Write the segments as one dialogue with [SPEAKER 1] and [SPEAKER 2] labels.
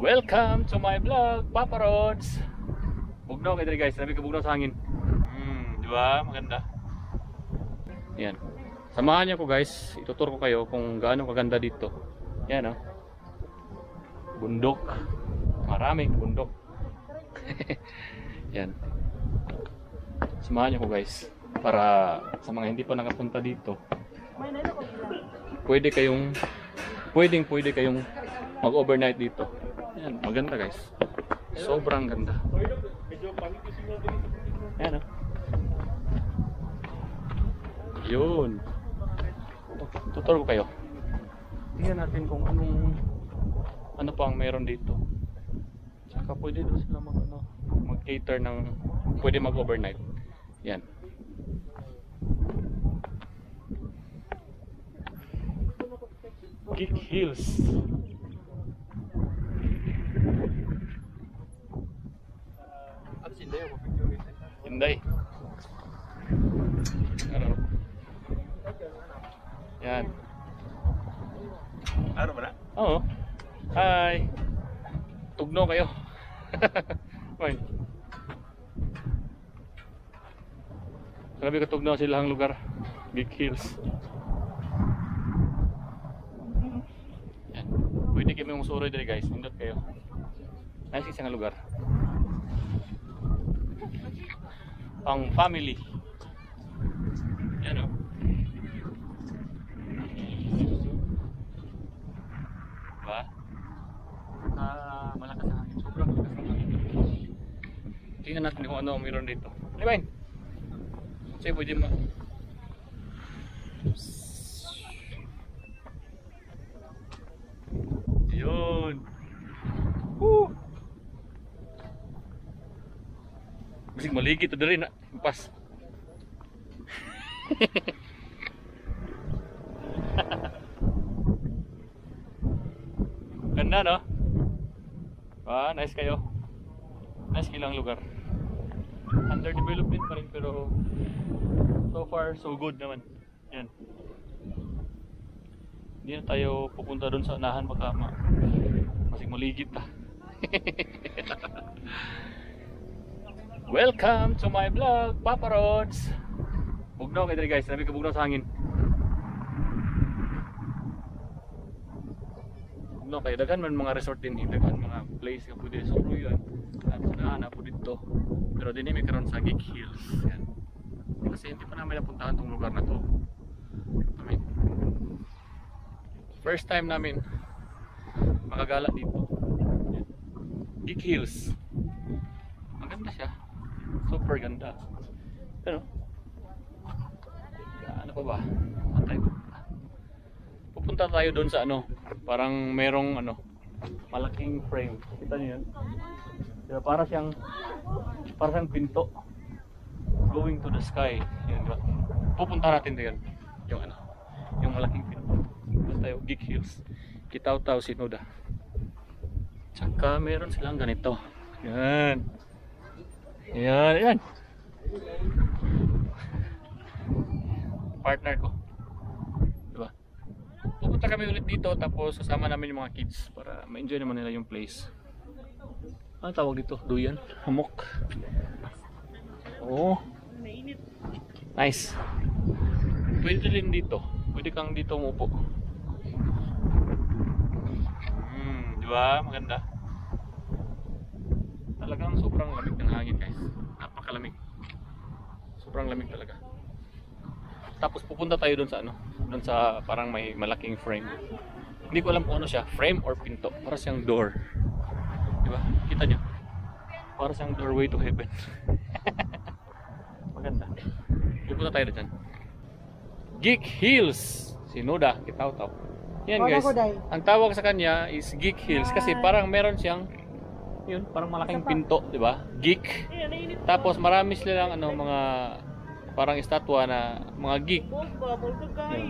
[SPEAKER 1] Welcome to my vlog, Papa Rods. Bugnaw kayo guys, sabi ka bugnaw sa hangin. Hmm, di ba? Maganda. Yan. Samahan niyo ko guys, ituturo ko kayo kung gaano kaganda dito. Yan oh. Bundok. Maraming bundok. Yan. Samahan niyo ko guys para sa mga hindi pa nakapunta dito. Pwede kayong pwedeng pwede kayong mag-overnight dito. Yan, maganda guys. Sobrang ganda. Yan oh. Yun. Tuturo kayo. Tingnan natin kung anong ano pa ang meron dito. Saka pwede doon sila mag ano, mag-cater ng pwede mag-overnight. Yan. Geek Hills. Hinday. Ano? Yan.
[SPEAKER 2] Ano ba na?
[SPEAKER 1] Oo. Hi. Tugno kayo. Fine. Grabe ka tugno silang lugar. Geek Hills. Yan. Pwede kami mong suroy dali guys. Nindot kayo. Nice isang lugar. Ang family. Yan o. Diba? Ah, malakas ang hangin. Sobrang malakas ang hangin. Tingnan natin kung ano ang meron dito. Libain! Kasi pwede ma... Yun! Maligi to diri na. Pas. Ganda no? Ah, nice kayo. Nice kilang lugar. Under development pa rin pero so far so good naman. Yan. Hindi na tayo pupunta doon sa unahan baka ma masig maligid ta. Welcome to my vlog, Papa Rods. Bugnaw kayo dali guys, sabi ka bugnaw sa hangin. Bugnaw kayo, dagan man mga resort din, dagan mga place ka pwede sa yun. At sanahan na po dito. Pero din may karon sa Geek Hills. Yan. Kasi hindi pa namin napuntahan tong lugar na to. I mean, first time namin makagala dito. Yan. Hills. Maganda siya. Super ganda. Pero, ano pa ba? Antay pa. Pupunta tayo doon sa ano, parang merong ano, malaking frame. Kita niyo yun? Diba, para siyang, para siyang pinto. Going to the sky. Yun, diba? Pupunta natin doon. Yung ano, yung malaking pinto. Doon tayo, Geek Hills. Kitaw-taw, Sinoda. Tsaka meron silang ganito. Yan. Yan, yan. Partner ko. Diba? Pupunta kami ulit dito tapos kasama namin yung mga kids para ma-enjoy naman nila yung place. Ano tawag dito? Duyan? Hamok? Oo. Nice. Pwede rin dito. Pwede kang dito umupo. Hmm, di ba? Maganda. Talagang sobrang lamig ng hangin guys. Napakalamig. Sobrang lamig talaga. Tapos pupunta tayo doon sa ano, doon sa parang may malaking frame. Hindi ko alam kung ano siya, frame or pinto. Para siyang door. Di ba? Kita niyo? Para siyang doorway to heaven. Maganda. Pupunta tayo dyan. Geek Hills. Sinoda, kitaw-taw. Yan guys. Ang tawag sa kanya is Geek Hills kasi parang meron siyang yun, parang malaking pinto, di ba? Geek. Tapos marami silang ano mga parang estatwa na mga geek.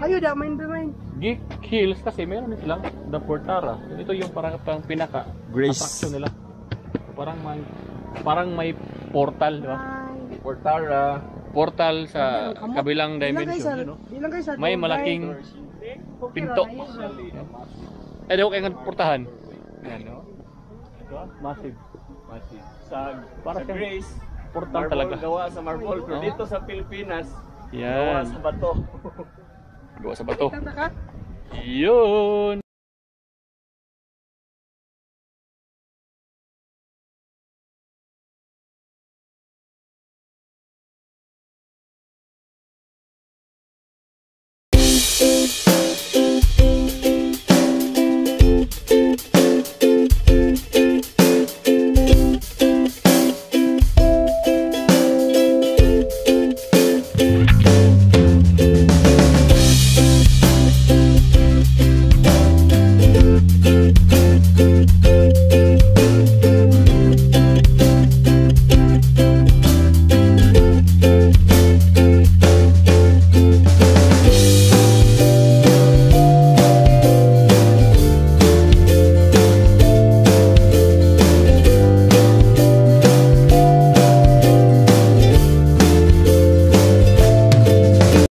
[SPEAKER 3] Ayo da, main ba main?
[SPEAKER 1] Geek Hills kasi meron din silang The Portara. Ito yung parang pang pinaka
[SPEAKER 2] Grace.
[SPEAKER 1] attraction nila. Parang may parang may portal, di ba?
[SPEAKER 2] Portara.
[SPEAKER 1] Portal sa kabilang
[SPEAKER 3] Di
[SPEAKER 1] dimension, you know?
[SPEAKER 3] di
[SPEAKER 1] May malaking pinto. Eh, daw kayo nga portahan. Yan, no?
[SPEAKER 2] Diba?
[SPEAKER 1] Massive.
[SPEAKER 2] Massive. Sa,
[SPEAKER 1] Para
[SPEAKER 2] sa
[SPEAKER 1] siyang
[SPEAKER 2] Grace,
[SPEAKER 1] Portal
[SPEAKER 2] marble
[SPEAKER 1] talaga.
[SPEAKER 2] gawa sa marble. Pero dito sa Pilipinas, gawa
[SPEAKER 1] Yan.
[SPEAKER 2] sa bato.
[SPEAKER 1] Gawa sa bato.
[SPEAKER 3] Tanda ka?
[SPEAKER 1] Yun!